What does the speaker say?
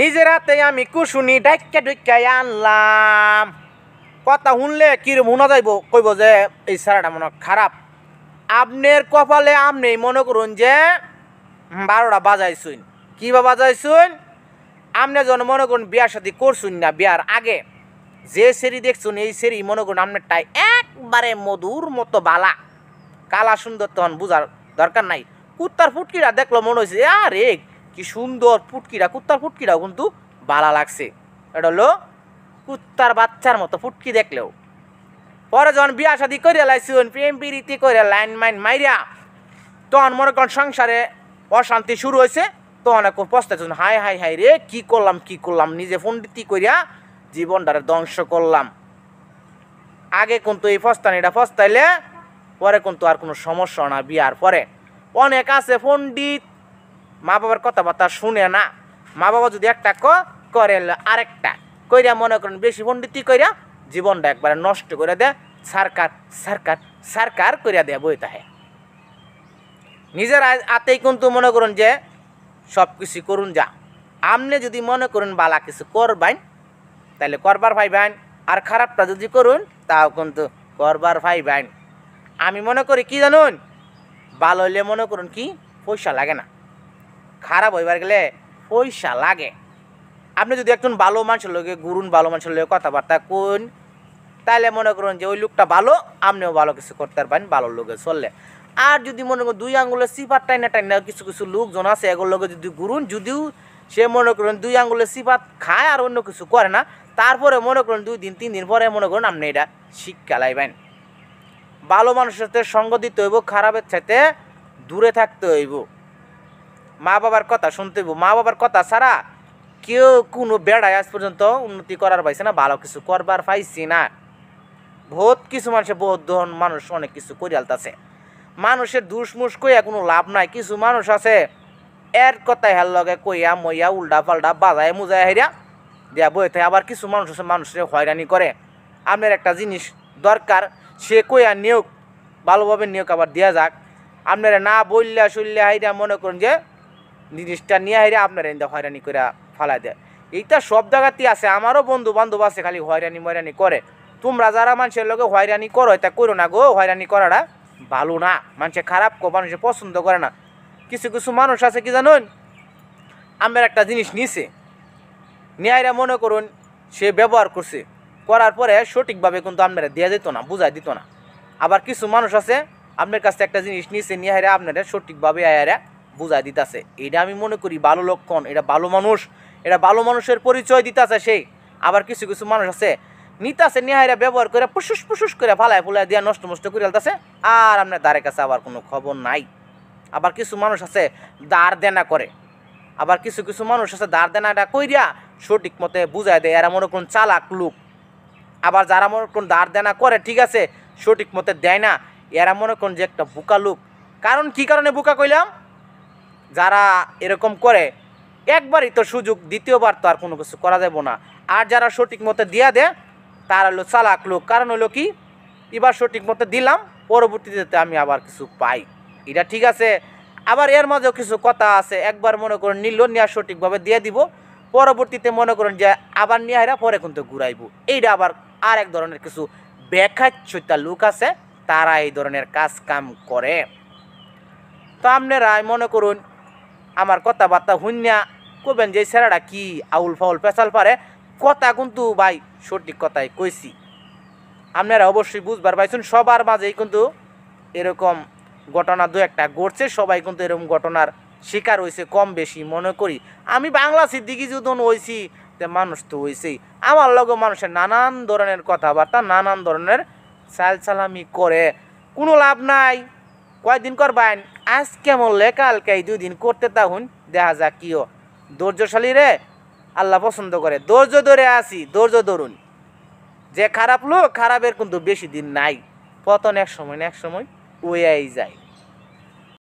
নিজের হাতে আমি কুশুনি ডাইকা ডুইকা আনলাম। কথা শুনলে কিরম শোনা যাইব? কইব যে, এই সারাটা মনে খারাপ। আপনার কপালে আপনি মনে করুন যে বারোটা বাজাইছুন কি বা বাজাইছুন আপনি যখন মনে করুন বিয়ার সাথে করছুন না বিয়ার আগে। যে সেরি দেখছুন, এই সেরি মনে করুন আপনারটাই একবারে মধুর মতো বালা। কালা সুন্দর তখন বুঝার দরকার নাই। কুত্তার ফুটকিটা দেখল মনে হয়েছে আরে কি সুন্দর ফুটকিটা কুত্তার ফুটকিটাও কিন্তু বালা লাগছে। এটা হলো কুত্তার বাচ্চার মতো ফুটকি দেখলেও। পরে যখন বিয়া শাদি করে লাইছুন প্রেম প্রীতি করে লাইন মাইন মাইরা, তখন মনে করেন সংসারে অশান্তি শুরু হয়েছে তখন এক পস্তাইছুন হাই হাই হাই রে, কি করলাম কি করলাম, নিজে ফন্ডিতি করিয়া জীবনটারে ধ্বংস করলাম। আগে কিন্তু এই ফস্তানিটা ফস্তাইলে পরে কিন্তু আর কোনো সমস্যা না বিয়ার পরে। অনেক আছে পণ্ডিত মা বাবার কথাবার্তা শুনে না। মা বাবা যদি একটা ক, করে আরেকটা। কইরা মনে করেন বেশি পণ্ডিতি কইরা জীবনটা একবারে নষ্ট করে দেয়, সরকার সরকার সরকার করিয়া দেয় বই তাহে। নিজের আতেই কিন্তু মনে করুন যে সব কিছু করুন যা। আপনি যদি মনে করুন বালা কিছু করবেন তাহলে করবার ভাইবেন। আর খারাপটা যদি করুন, তাও কিন্তু করবার ভাইবেন। আমি মনে করি কি জানুন? ভালো হইলে মনে করুন কি? পয়সা লাগে না। খারাপ হইবার গেলে পয়সা লাগে। আপনি যদি একজন ভালো মানুষের লোকে গুরুন ভালো মানুষের লোকে কথাবার্তা কোন তাহলে মনে করুন যে ওই লোকটা ভালো, আপনিও ভালো কিছু করতে পারেন ভালো লোকে চললে। আর যদি মনে করুন দুই আঙ্গুলের সিপাত টাইনা টাইনা কিছু কিছু লোকজন আছে এগুলো লোকে যদি গুরুন, যদিও সে মনে করুন দুই আঙ্গুলের সিপাত খায় আর অন্য কিছু করে না, তারপরে মনে করুন দুই দিন, তিন দিন পরে মনে করুন আপনি এটা শিক্ষা লাইবেন। ভালো মানুষের সাথে সঙ্গ দিতে হইব, খারাপের সাথে দূরে থাকতে হইব। মা বাবার কথা শুনতে হইব। মা বাবার কথা ছাড়া কেউ কোনো বেড়ায় আজ পর্যন্ত উন্নতি করার পাইছে না, ভালো কিছু করবার পাইছি না। বহুত কিছু মানুষের বহুত ধন মানুষ অনেক কিছু করে আলতাছে মানুষের দুষ্মুষ কইয়া কোনো লাভ নাই। কিছু মানুষ আছে, এর কথাই হেল লগে কইয়া মইয়া উল্টা পাল্টা বাজায় মুজায় হেরিয়া দিয়া বই থাকে। আবার কিছু মানুষ আছে, মানুষের হয়রানি করে। আপনার একটা জিনিস দরকার, সে কইয়া নিয়োগ, ভালোভাবে নিয়োগ আবার দেওয়া যাক। আপনারা না বললে, শুনলে হাইরা মনে করেন যে জিনিসটা নিয়ে হাইরা আপনারা ইন্দা হয়রানি করে ফালাই দেয়। এইটা সব জায়গাতেই আছে, আমারও বন্ধু বান্ধব আছে, খালি হয়রানি ময়রানি করে। তোমরা যারা মানুষের লোকে হয়রানি করো, এটা করো না গো, হয়রানি করাটা ভালো না। মানুষে খারাপ কো, মানুষে পছন্দ করে না। কিছু কিছু মানুষ আছে কি জানুন? আমার একটা জিনিস নিছে। নিয়াইরা মনে করুন, সে ব্যবহার করছে। করার পরে সঠিকভাবে কিন্তু আপনারা দেওয়া যেত না, বুঝাই দিত না। আবার কিছু মানুষ আছে, আপনার কাছে একটা জিনিস নিছে, নিয়ে আপনারা সঠিকভাবে আয়ারা বুঝাই দিতেছে। এটা আমি মনে করি ভালো লক্ষণ, এটা ভালো মানুষ, এটা ভালো মানুষের পরিচয় দিতেছে সেই আবার কিছু কিছু মানুষ আছে, নিতাছে নিয়ে হাইরা ব্যবহার করে পুসুস পুসুস করে ফালায় ফুলায় দিয়া নষ্ট মষ্ট করে আলতাছে আর আপনার দ্বারের কাছে আবার কোনো খবর নাই। আবার কিছু মানুষ আছে দাঁড় দেনা করে। আবার কিছু কিছু মানুষ আছে দাঁড় দেনাটা কইরা সঠিক মতে বুঝায় দেয়, এরা মনে করুন চালাক লোক। আবার যারা মনে করুন দাঁড় দেনা করে, ঠিক আছে, সঠিক মতে দেয় না, এরা মনে করুন যে একটা বোকা লোক। কারণ কি কারণে বোকা কইলাম? যারা এরকম করে, একবারই তো সুযোগ দ্বিতীয়বার তো আর কোনো কিছু করা যাব না। আর যারা সঠিক মতে দিয়া দেয়, তারা হলো চালাক লোক। কারণ হলো কি? এবার সঠিক মতে দিলাম, পরবর্তীতে আমি আবার কিছু পাই। এটা ঠিক আছে। আবার এর মাঝেও কিছু কথা আছে। একবার মনে করেন নিল, নিয়ে সঠিকভাবে দিয়ে দিব। পরবর্তীতে মনে করেন যে আবার নিয়ে হাইরা পরে কিন্তু ঘুরাইব। এইটা আবার আর এক ধরনের কিছু ব্যাখ্যাচ্ছতা লোক আছে, তারা এই ধরনের কাজ কাম করে। তো আপনারাই মনে করুন আমার কথাবার্তা হুন্যা কবেন যে ছেলেটা কি আউল ফাউল পেশাল পারে, কথা কিন্তু ভাই সঠিক কথাই কইছি। আপনারা অবশ্যই বুঝবার পাইছেন, সবার মাঝেই কিন্তু এরকম ঘটনা দু একটা ঘটছে, সবাই কিন্তু এরকম ঘটনার শিকার হয়েছে কম বেশি মনে করি। আমি বাংলা সিদ্দিকি যখন হয়েছি তে মানুষ তো হয়েছেই আমার লগে মানুষের নানান ধরনের কথাবার্তা, নানান ধরনের চাল চালামি করে, কোনো লাভ নাই। কয়দিন করবেন আজ কেমন কালকে দুদিন করতে তাহুন, দেখা যাক কিও ধৈর্যশালী রে, আল্লাহ পছন্দ করে। ধৈর্য ধরে আসি ধৈর্য ধরুন। যে খারাপ লোক, খারাপের কিন্তু বেশি দিন নাই। পতন এক সময় না এক সময় ওয়াই যায়।